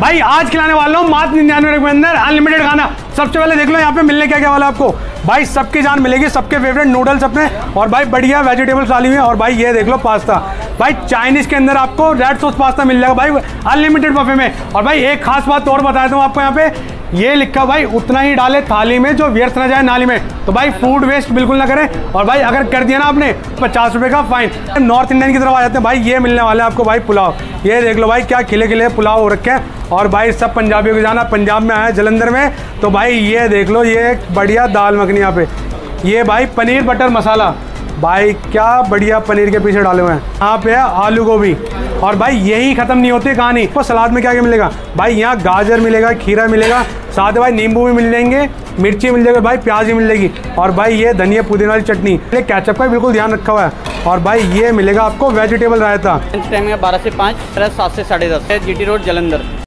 भाई, आज खिलाने वाला हूँ मात्र निन्यानवे रुपए अंदर अनलिमिटेड खाना। सबसे पहले देख लो यहाँ पे मिलने क्या क्या वाला आपको। भाई, सबकी जान मिलेगी, सबके फेवरेट नूडल्स अपने। और भाई, बढ़िया वेजिटेबल्स वाली हुई है। और भाई, ये देख लो पास्ता। भाई चाइनीज़ के अंदर आपको रेड सॉस पास्ता मिल जाएगा। भाई अनलिमिटेड बफे में। और भाई, एक खास बात और बताया दूँ आपको यहाँ पे। ये लिखा भाई, उतना ही डाले थाली में जो व्यर्थ ना जाए नाली में। तो भाई फ़ूड वेस्ट बिल्कुल ना करें। और भाई, अगर कर दिया ना आपने, पचास रुपए का फाइन नॉर्थ इंडियन की तरफ़ आ जाते हैं। भाई, ये मिलने वाला है आपको, भाई, पुलाव। ये देख लो भाई, क्या खिले खिले पुलाव हो रखे हैं। और भाई, सब पंजाबियों को जाना, पंजाब में आया जलंधर में। तो भाई, ये देख लो, ये बढ़िया दाल मखनी यहाँ पे। ये भाई, पनीर बटर मसाला। भाई, क्या बढ़िया पनीर के पीछे डाले हुए हैं। यहाँ पे है आलू गोभी। और भाई, यही खत्म नहीं होती कहानी। तो सलाद में क्या क्या मिलेगा? भाई, यहाँ गाजर मिलेगा, खीरा मिलेगा, साथ भाई नींबू भी मिल जाएँगे, मिर्ची मिल जाएगी, भाई प्याज भी मिल जाएगी। और भाई, ये धनिया पुदीना वाली चटनी, ये कैचअप का बिल्कुल ध्यान रखा हुआ है। और भाई, ये मिलेगा आपको वेजिटेबल रायता। टाइम है बारह से पाँच सात से साढ़े दस। G road Jalandhar.